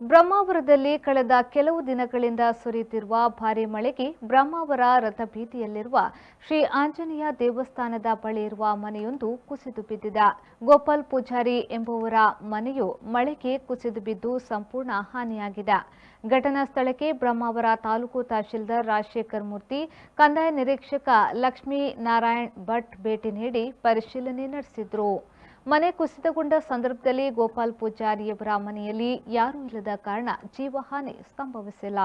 ಬ್ರಹ್ಮಾವರದಲ್ಲಿ ಕಳೆದ ಕೆಲವು ದಿನಗಳಿಂದ ಸುರಿಯುತ್ತಿರುವ ಭಾರಿ ಮಳೆಗೆ ಬ್ರಹ್ಮಾವರ ರಥಬೀದಿಯಲ್ಲಿರುವ ಶ್ರೀ ಆಂಜನೇಯ ದೇವಸ್ಥಾನದ ಬಳಿ ಇರುವ ಮನೆಯೊಂದು ಕುಸಿದು ಬಿದ್ದಿದೆ. ಗೋಪಾಲ್ ಪೂಜಾರಿ ಎಂಬುವರ ಮನೆಯು ಮಳೆಗೆ ಕುಸಿದು ಬಿದ್ದು ಸಂಪೂರ್ಣ ಹಾನಿಯಾಗಿದೆ. ಘಟನಾ ಸ್ಥಳಕ್ಕೆ ಬ್ರಹ್ಮಾವರ ತಾಲೂಕು ತಹಶೀಲ್ದಾರ್ ರಾಜಶೇಖರ್ ಮೂರ್ತಿ, ಕಂದಾಯ ನಿರೀಕ್ಷಕ ಲಕ್ಷ್ಮೀ ನಾರಾಯಣ್ ಭಟ್ ಭೇಟಿ ನೀಡಿ ಪರಿಶೀಲನೆ ನಡೆಸಿದ್ರು. ಮನೆ ಕುಸಿತಗೊಂಡ ಸಂದರ್ಭದಲ್ಲಿ ಗೋಪಾಲ್ ಪೂಜಾರಿಯವರ ಮನೆಯಲ್ಲಿ ಯಾರೂ ಇಲ್ಲದ ಕಾರಣ ಜೀವಹಾನಿ ಸಂಭವಿಸಿಲ್ಲ.